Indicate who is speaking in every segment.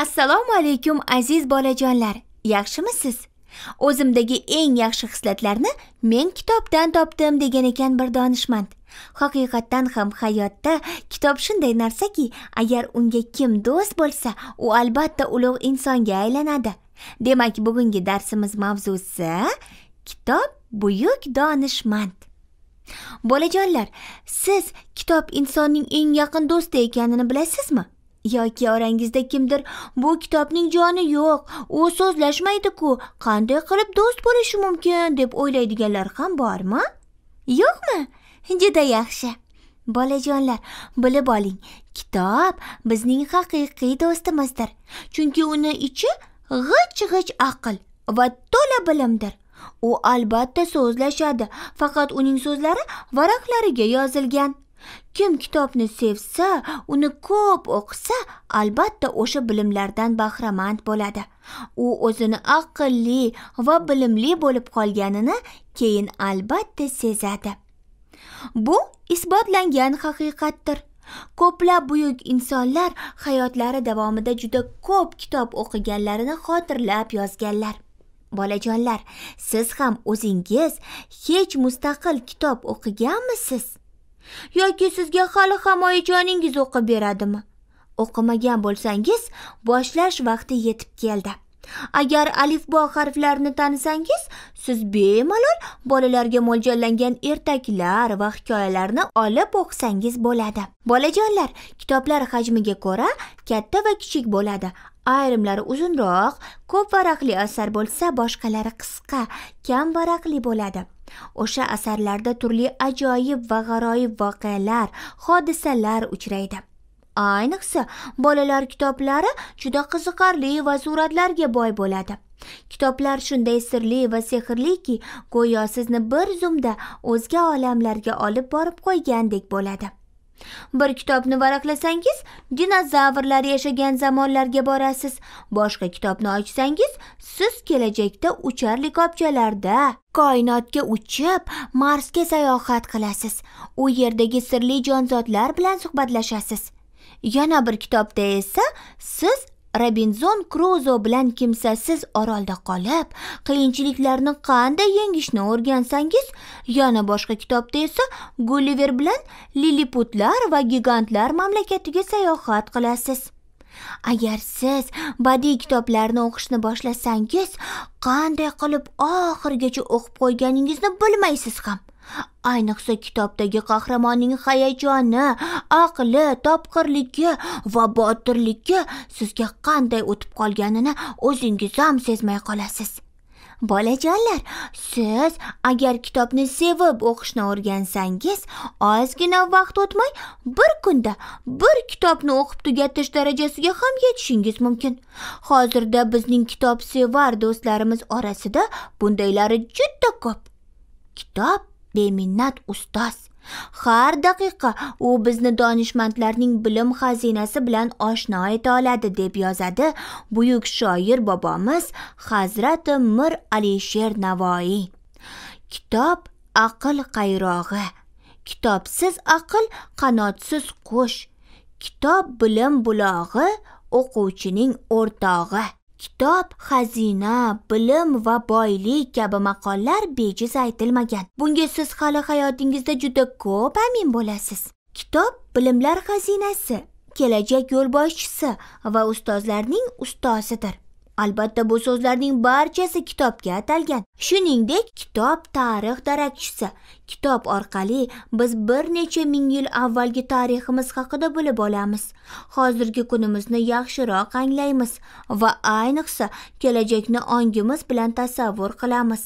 Speaker 1: assalomu alaykum aziz bolajonlar. Yaxshimisiz? O'zimdagi eng yaxshi xislatlarni men kitobdan topdim degan ekan bir donishmand. Haqiqatdan ham hayotda kitob shunday narsaki agar unga kim do'st bo'lsa u albatta ulug' insonga aylanadi. Demak bugungi darsimiz mavzusi kitob buyuk donishmand. Bolajonlar siz kitob insonning eng yaqin do'sti ekanini bilasizmi? Yoki orangizda kimdir bu kitobning joni yo'q u so'zlashmaydi-ku qanday qilib do'st bo'lishi mumkin? deb o'ylaydiganlar ham bormi? Yo'qmi? Juda yaxshi. Bolajonlar bilib oling kitob bizning haqiqiy do'stimizdir. Chunki uni ichi g'ich g'ich aql va to'la bilimdir. U albatta so'zlashadi faqat uning so'zlari varaqlariga yozilgan. Kim kitobni sevsa uni ko'p o'qisa albatta o'sha bilimlardan bahramand bo'ladi. U o'zini aqlli va bilimli bo'lib qolganini keyin albatta sezadi. Bu isbotlangan haqiqatdir. Ko'plab buyuk insonlar hayotlari davomida juda ko'p kitob o'qiganlarini xotirlab yozganlar. Bolajonlar siz ham o'zingiz hech mustaqil kitob o'qiganmisiz? Yoki sizga hali ham oyijoningiz o'qib beradimi? O'qimagan bo'lsangiz boshlash vaqti yetib keldi. Agar alifbo harflarini tanisangiz siz bemalol bolalarga mo'ljallangan ertaklar va hikoyalarni olib o'qisangiz bo'ladi. Bolajonlar kitoblar hajmiga ko'ra katta va kichik bo'ladi. Ayrimlari uzunroq ko'p varaqli asar bo'lsa boshqalari qisqa kam varaqli bo'ladi. O'sha asarlarda turli ajoyib va g'aroyib voqealar hodisalar uchraydi. Ayniqsa bolalar kitoblari juda qiziqarli va suratlarga boy bo'ladi. Kitoblar shunday sirli va sehrliki go'yo sizni bir zumda o'zga olamlarga olib borib qo'ygandek bo'ladi. Bir kitobni varaqlasangiz dinozavrlar yashagan zamonlarga borasiz. Boshqa kitobni ochsangiz siz kelajakda uchar likopchalarda koinotga uchib marsga sayohat qilasiz. U yerdagi sirli jonzotlar bilan suhbatlashasiz. Yana bir kitobda esa siz robinzon kruzo bilan kimsasiz orolda qolib qiyinchiliklarni qanday yengishni o'rgansangiz yana boshqa kitobda esa gulliver bilan liliputlar va gigantlar mamlakatiga sayohat qilasiz. Agar siz badiiy kitoblarni o'qishni boshlasangiz qanday qilib oxirigacha o'qib qo'yganingizni bilmaysiz ham. Ayniqsa kitobdagi qahramonning hayajoni aqli topqirligi va botirligi sizga qanday o'tib qolganini o'zingiz ham sezmay qolasiz. Bolajonlar siz agar kitobni sevib o'qishni o'rgansangiz ozgina vaqt o'tmay bir kunda bir kitobni o'qib tugatish darajasiga ham yetishingiz mumkin. Hozirda bizning kitobsevar do'stlarimiz orasida bundaylari juda ko'p. Kitob beminnat ustoz. Har daqiqa u bizni donishmandlarning bilim xazinasi bilan oshno eta oladi deb yozadi buyuk shoir bobomiz hazrati mir alisher navoiy. Kitob aql qayrog'i. Kitobsiz aql qanotsiz qush. Kitob bilim bulog'i o'quvchining o'rtog'i. Kitob xazina bilim va boylik kabi maqollar bejiz aytilmagan. Bunga siz hali hayotingizda juda ko'p amin bo'lasiz. Kitob bilimlar xazinasi kelajak yo'lboshchisi va ustozlarning ustozidir. Albatta bu so'zlarning barchasi kitobga atalgan. Shuningdek kitob tarix darakchisi. Kitob orqali biz bir necha ming yil avvalgi tariximiz haqida bilib olamiz. Hozirgi kunimizni yaxshiroq anglaymiz va ayniqsa kelajakni ongimiz bilan tasavvur qilamiz.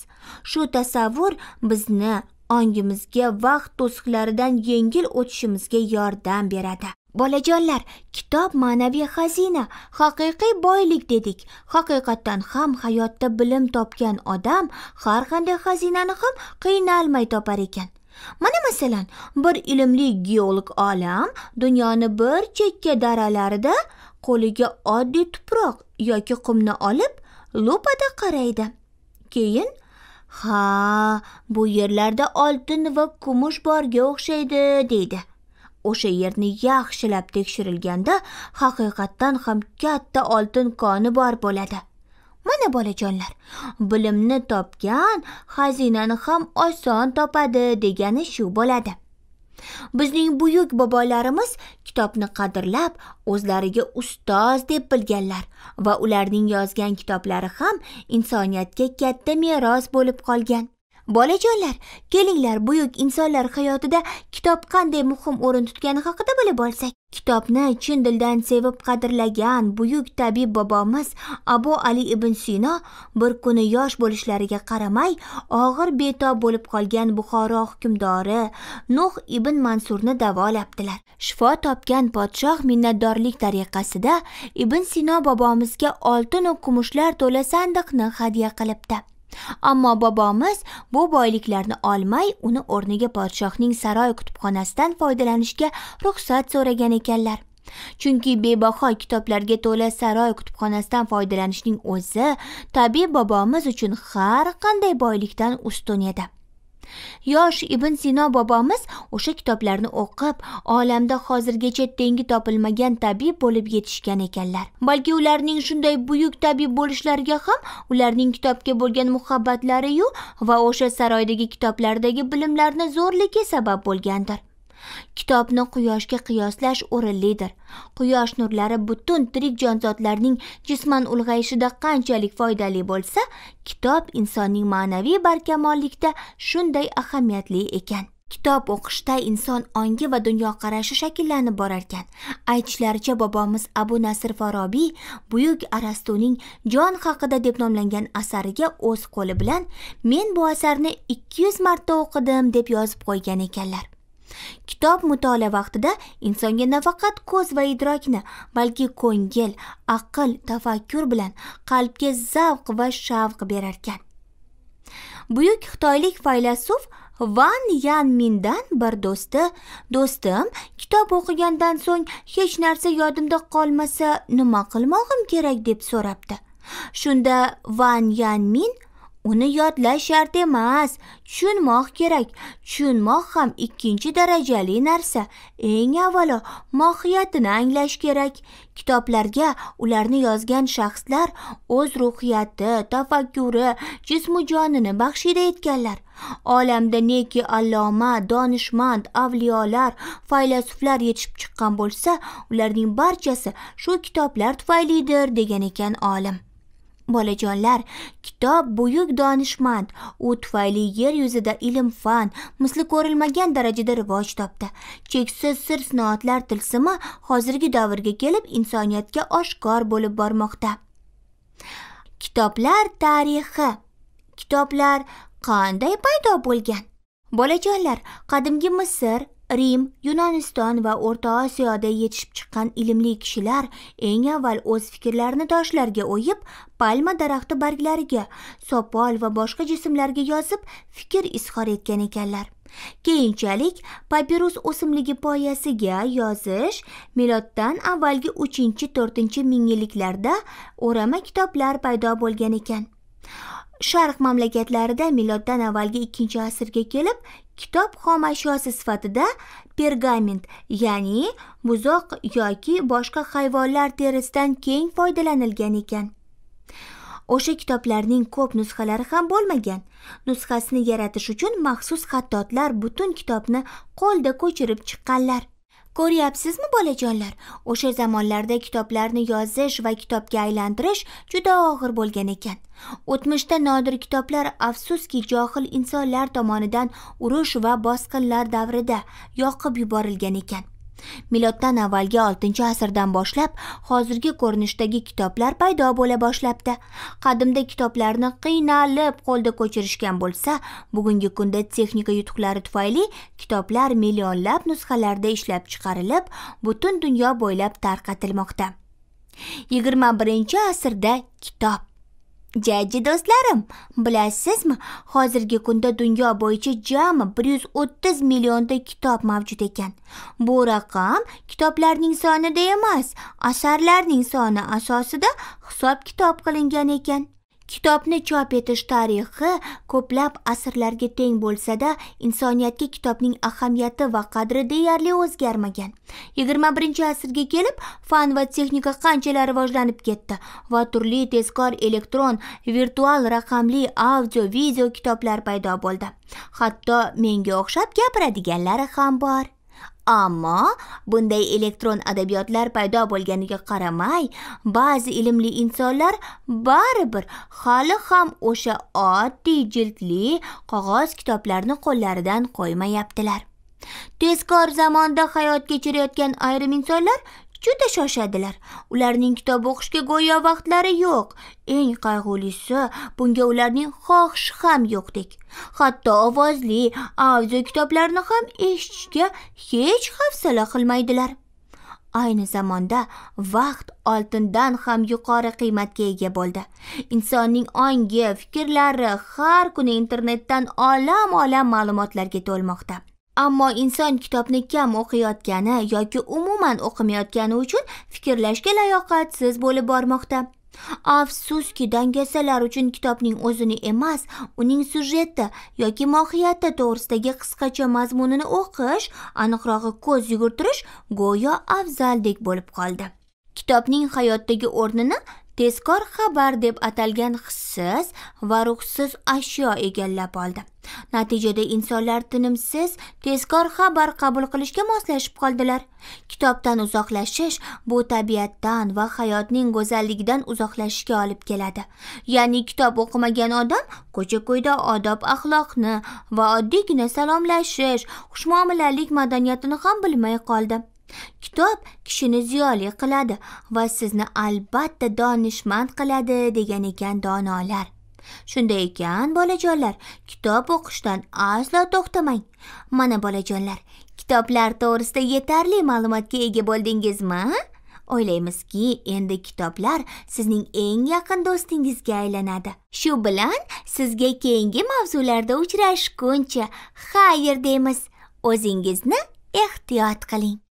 Speaker 1: Shu tasavvur bizni ongimizga vaqt to'siqlaridan yengil o'tishimizga yordam beradi. Bolajonlar kitob ma'naviy xazina haqiqiy boylik dedik. Haqiqatdan ham hayotda bilim topgan odam har qanday xazinani ham qiynalmay topar ekan. Mana masalan bir ilmli geolog olam dunyoni bir chekka daralarida qo'liga oddiy tuproq yoki qumni olib lupada qaraydi. Keyin ha bu yerlarda oltin va kumush borga o'xshaydi deydi. O'sha yerni yaxshilab tekshirilganda haqiqatdan ham katta oltin koni bor bo'ladi. Mana bolajonlar bilimni topgan xazinani ham oson topadi degani shu bo'ladi. Bizning buyuk bobolarimiz kitobni qadrlab o'zlariga ustoz deb bilganlar va ularning yozgan kitoblari ham insoniyatga katta meros bo'lib qolgan. Bolajonlar kelinglar buyuk insonlar hayotida kitob qanday muhim o'rin tutgani haqida bilib olsak kitobni chin dildan sevib qadrlagan buyuk tabib bobomiz abu ali ibn sino bir kuni yosh bo'lishlariga qaramay og'ir betob bo'lib qolgan buxoro hukmdori nuh ibn mansurni davolabdilar. Shifo topgan podshoh minnatdorlik tariqasida ibn sino bobomizga oltinu kumushlar to'la sandiqni hadya qilibdi. Ammo bobomiz bu boyliklarni olmay uni o'rniga podshohning saroy kutubxonasidan foydalanishga ruxsat so'ragan ekanlar. Chunki bebaho kitoblarga to'la saroy kutubxonasidan foydalanishning o'zi tabiiy bobomiz uchun har qanday boylikdan ustun edi. Yosh ibn sino bobomiz o'sha kitoblarni o'qib olamda hozirgacha tengi topilmagan tabib bo'lib yetishgan ekanlar. Balki ularning shunday buyuk tabib bo'lishlariga ham ularning kitobga bo'lgan muhabbatlariyu va o'sha saroydagi kitoblardagi bilimlarni zo'rligi sabab bo'lgandir. Kitobni quyoshga qiyoslash o'rinlidir. Quyosh nurlari butun tirik jonzotlarning jisman ulg'ayishida qanchalik foydali bo'lsa kitob insonning ma'naviy barkamollikda shunday ahamiyatli ekan. Kitob o'qishda inson ongi va dunyoqarashi shakllanib borarkan. Aytishlaricha bobomiz abu nasr farobiy buyuk arastuning jon haqida deb nomlangan asariga o'z qo'li bilan men bu asarni 200 marta o'qidim deb yozib qo'ygan ekanlar. Kitob mutolaa vaqtida insonga nafaqat ko'z va idrokni balki ko'ngil aql tafakkur bilan qalbga zavq va shavq berarkan. Buyuk xitoylik faylasuf van yan mindan bir do'sti do'stim kitob o'qigandan so'ng hech narsa yodimda qolmasa nima qilmog'im kerak deb so'rabdi. Shunda van yan min uni yodlash shart emas. Tushunmoq kerak. Tushunmoq ham ikkinchi darajali narsa. Eng avvalo mohiyatini anglash kerak. Kitoblarga ularni yozgan shaxslar o'z ruhiyati tafakkuri jismu jonini baxshida etganlar olamda neki alloma donishmand avliyolar faylasuflar yetishib chiqqan bo'lsa ularning barchasi shu kitoblar tufaylidir degan ekan olim. Bolajonlar kitob buyuk donishmand u tufayli yer yuzida ilm fan misli ko'rilmagan darajada rivoj topdi. Cheksiz sir sinoatlar tilsimi hozirgi davrga kelib insoniyatga oshkor bo'lib bormoqda. Kitoblar tarixi. Kitoblar qanday paydo bo'lgan? Bolajonlar qadimgi misr rim yunoniston va o'rta osiyoda yetishib chiqqan ilmli kishilar eng avval o'z fikrlarini toshlarga o'yib palma daraxti barglariga sopol va boshqa jismlarga yozib fikr izhor etgan ekanlar. Keyinchalik papirus o'simligi poyasiga yozish miloddan avvalgi 3-4 mingyilliklarda o'rama kitoblar paydo bo'lgan ekan. Sharq mamlakatlarida miloddan avvalgi 2 asrga kelib kitob xomashyosi sifatida pergament ya'ni buzoq yoki boshqa hayvonlar terisidan keng foydalanilgan ekan. O'sha kitoblarning ko'p nusxalari ham bo'lmagan. Nusxasini yaratish uchun maxsus xattotlar butun kitobni qo'lda ko'chirib chiqqanlar. Ko'ryapsizmi bolajonlar? O'sha zamonlarda kitoblarni yozish va kitobga aylantirish juda og'ir bo'lgan ekan. O'tmishda nodir kitoblar afsuski johil insonlar tomonidan urush va bosqinlar davrida yoqib yuborilgan ekan. Miloddan avvalgi 6 asrdan boshlab hozirgi ko'rinishdagi kitoblar paydo bo'la boshlabdi. Qadimda kitoblarni qiynalib qo'lda ko'chirishgan bo'lsa bugungi kunda texnika yutuqlari tufayli kitoblar millionlab nusxalarda ishlab chiqarilib butun dunyo bo'ylab tarqatilmoqda. 21 asrda kitob jajji do'stlarim bilasizmi? Hozirgi kunda dunyo bo'yicha jami 130 millionta kitob mavjud ekan. Bu raqam kitoblarning sonida emas asarlarning soni asosida hisob kitob qilingan ekan. Kitobni chop etish tarixi ko'plab asrlarga teng bo'lsa-da, insoniyatga kitobning ahamiyati va qadri deyarli o'zgarmagan. 21-asrga kelib, fan va texnika qanchalar rivojlanib ketdi va turli tezkor elektron, virtual raqamli audio, video kitoblar paydo bo'ldi. Hatto menga o'xshab gapiradiganlari ham bor. Ammo bunday elektron adabiyotlar paydo bo'lganiga qaramay ba'zi ilmli insonlar baribir hali ham o'sha oddiy jildli qog'oz kitoblarni qo'llaridan qo'ymayaptilar. Tezkor zamonda hayot kechirayotgan ayrim insonlar juda shoshadilar. Ularning kitob o'qishga go'yo vaqtlari yo'q. Eng qayg'ulisi bunga ularning xohishi ham yo'qdek hatto ovozli audio kitoblarni ham eshitishga hech hafsala qilmaydilar. Ayni zamonda vaqt oltindan ham yuqori qiymatga ega bo'ldi. Insonning ongi fikrlari har kuni internetdan olam olam ma'lumotlarga to'lmoqda. Ammo inson kitobni kam o'qiyotgani yoki umuman o'qimayotgani uchun fikrlashga layoqatsiz bo'lib bormoqda. Afsuski dangasalar uchun kitobning o'zini emas uning syujeti yoki mohiyati to'g'risidagi qisqacha mazmunini o'qish aniqrog'i ko'z yugurtirish go'yo afzaldek bo'lib qoldi. Kitobning hayotdagi o'rnini tezkor xabar deb atalgan hissiz va ruhsiz ashyo egallab oldi. Natijada insonlar tinimsiz tezkor xabar qabul qilishga moslashib qoldilar. Kitobdan uzoqlashish bu tabiatdan va hayotning go'zalligidan uzoqlashishga olib keladi. Ya'ni kitob o'qimagan odam ko'cha ko'yda odob axloqni va oddiygina salomlashish xushmuomalalik madaniyatini ham bilmay qoldi. Kitob kishini ziyoli qiladi va sizni albatta donishmand qiladi degan ekan donolar. Shunday ekan bolajonlar kitob o'qishdan aslo to'xtamang. Mana bolajonlar kitoblar to'g'risida yetarli ma'lumotga ega bo'ldingizmi? O'ylaymizki endi kitoblar sizning eng yaqin do'stingizga aylanadi. Shu bilan sizga keyingi mavzularda uchrashguncha xayr deymiz. O'zingizni ehtiyot qiling.